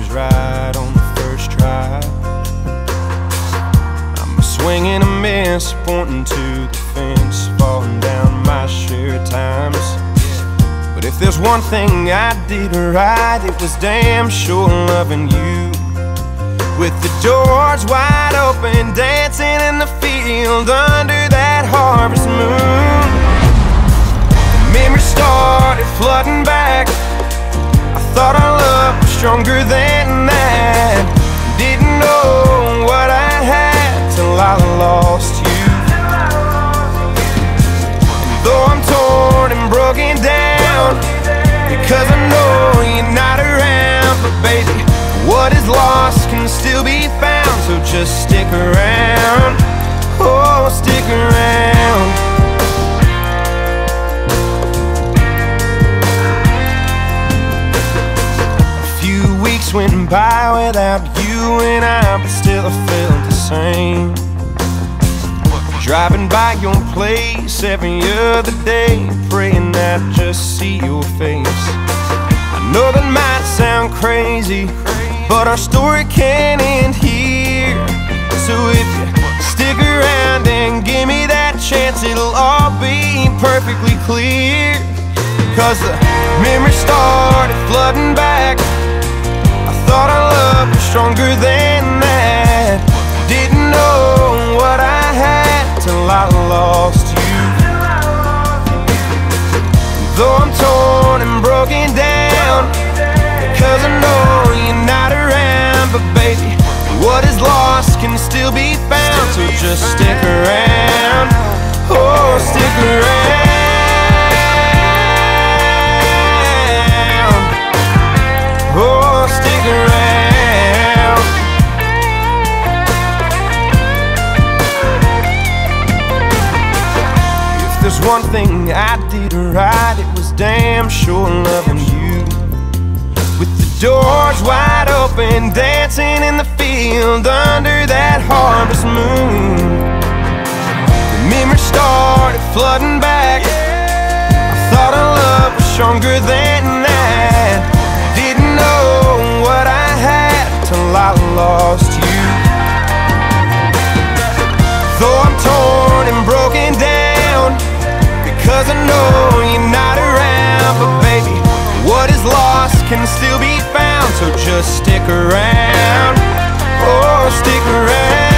was right on the first try. I'm a swing and a miss, pointing to the fence, falling down my share of times. But if there's one thing I did right, it was damn sure loving you. With the doors wide open, dancing in the field under that harvest moon. Memories started flooding back. Thought our love was stronger than that. Didn't know what I had till I lost you. Though I'm torn and broken down, because I know you're not around, but baby, what is lost can still be found. So just stick around. Went by without you and I, but still I felt the same. Driving by your place every other day, praying I'd just see your face. I know that might sound crazy, but our story can't end here. So if you stick around and give me that chance, it'll all be perfectly clear. Cause the memories started flooding back. Broken down, because I know you're not around, but baby, what is lost can still be found. So just stick around. Oh, stick around. Oh, stick around. If there's one thing I did right, damn sure loving you. With the doors wide open, dancing in the field under that harvest moon. The memories started flooding back. I thought our love was stronger than that. Didn't know what I had till I lost you. Though I'm torn and broken down, because I know you're not can still be found, so just stick around, oh, stick around.